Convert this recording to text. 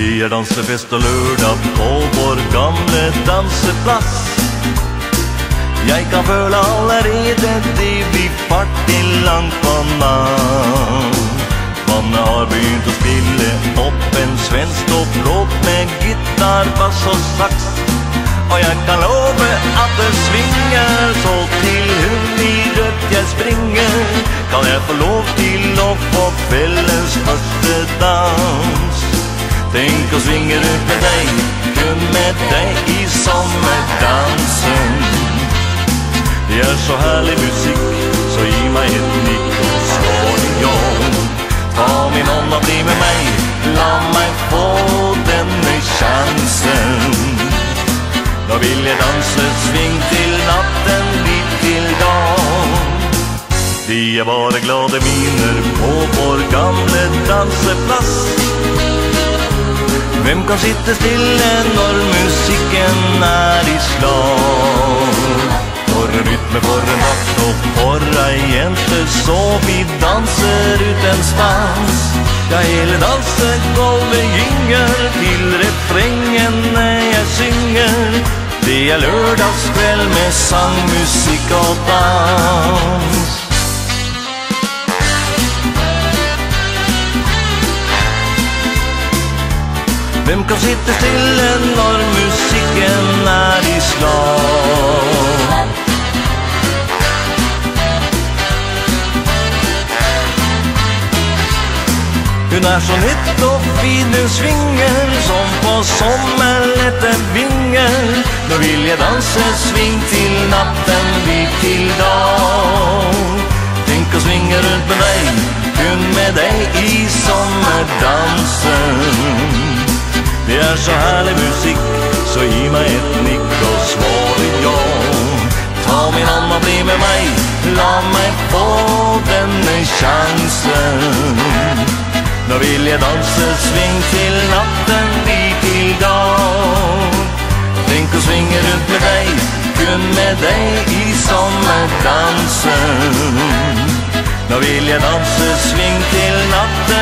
er dansefest og lørdag på vår gamle danseplass. Jeg kan føle allerede det vi farter langt på natt. Vannet har begynt å spille opp en svensk topplåt med gitar, bass og saks. Og jeg kan love at det svinger, så til hun i rødt jeg springer. Kan jeg få lov til å få kveldens første dans? Tenk å svinge rundt med deg, kun med deg i sommerdansen. Det er så herlig musikk, så gi meg et nikk og ja. Ta min hånd og bli med meg, la meg få denne sjansen. Da vil jeg danse sving til natten, dit til dag. De er bare glade miner på vår gamle danseplass. Hvem kan sitte stille når musikken er i slag? For en rytme, for en natt og for ei jente så vi danser uten stans. Ja, hele dansegulvet gynger til refrengene jeg synger. Det er lørdagskveld med sang, musikk og dans. Hvem kan sitte stille når musikken er i slag? Hun er så nytt og fin, hun svinger som på sommerlette vinger. Nå vil jeg danse sving til natten blir til dag. Tenk å svinge rundt med deg, kun med deg i sommerdansen. Er så herlig musikk, så gi meg et nikk og svar ja. Ta min hånd og bli med meg, la meg få denne sjansen. Nå vil jeg danse sving til natten blir til dag. Tenk å svinge rundt med deg, kun med deg i sommerdansen. Nå vil jeg danse sving til natten